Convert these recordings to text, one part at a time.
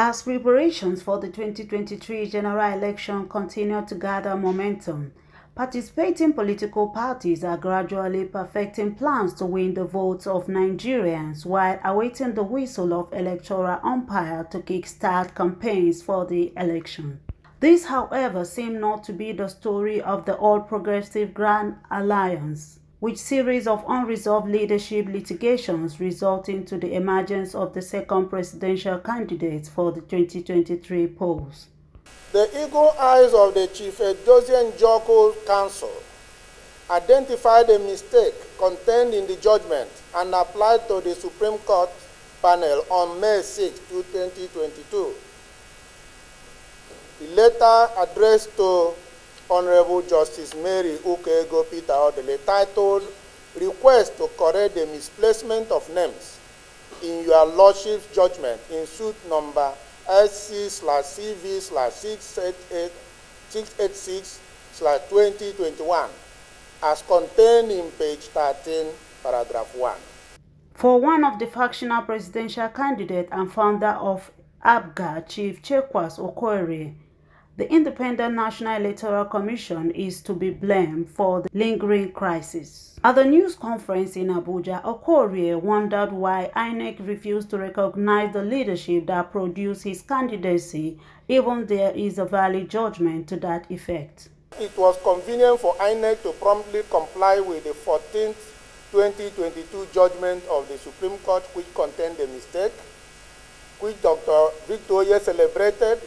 As preparations for the 2023 general election continue to gather momentum, participating political parties are gradually perfecting plans to win the votes of Nigerians while awaiting the whistle of electoral umpire to kickstart campaigns for the election. This, however, seemed not to be the story of the All Progressive Grand Alliance which series of unresolved leadership litigations resulting to the emergence of the second presidential candidate for the 2023 polls. The eagle eyes of the Chief Edozie Njoku counsel identified a mistake contained in the judgment and applied to the Supreme Court panel on May 6, 2022. The letter addressed to Honorable Justice Mary Ukaego Peter Odili titled Request to correct the misplacement of names in your Lordship's judgment in suit number SC slash CV slash 686 slash 2021 as contained in page 13, paragraph 1. For one of the factional presidential candidate and founder of APGA, Chief Chekwas Okorie, the Independent National Electoral Commission is to be blamed for the lingering crisis. At the news conference in Abuja, Okorie wondered why INEC refused to recognize the leadership that produced his candidacy, even there is a valid judgment to that effect. It was convenient for INEC to promptly comply with the 14th 2022 judgment of the Supreme Court which contained a mistake, which Dr. Victor Oye celebrated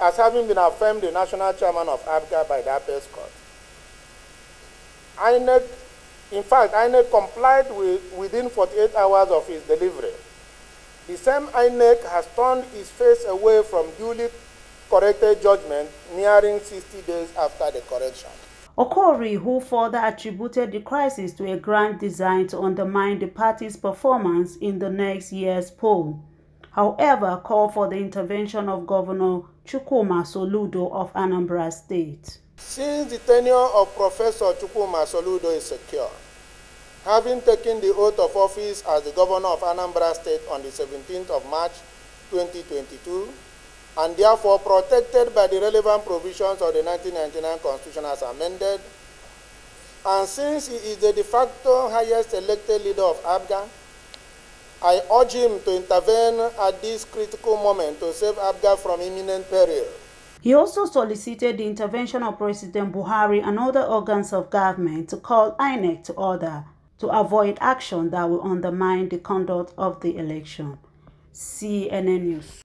as having been affirmed the national chairman of APGA by the Apex Court. INEC, in fact, INEC complied with, within 48 hours of his delivery. The same INEC has turned its face away from duly corrected judgment nearing 60 days after the correction. Okorie, who further attributed the crisis to a grand design to undermine the party's performance in the next year's poll, however, called for the intervention of Governor Chukwuma Soludo of Anambra State. Since the tenure of Professor Chukwuma Soludo is secure, having taken the oath of office as the governor of Anambra State on the 17th of March 2022, and therefore protected by the relevant provisions of the 1999 Constitution as amended, and since he is the de facto highest elected leader of APGA, I urge him to intervene at this critical moment to save APGA from imminent peril. He also solicited the intervention of President Buhari and other organs of government to call INEC to order to avoid action that will undermine the conduct of the election. CNN News.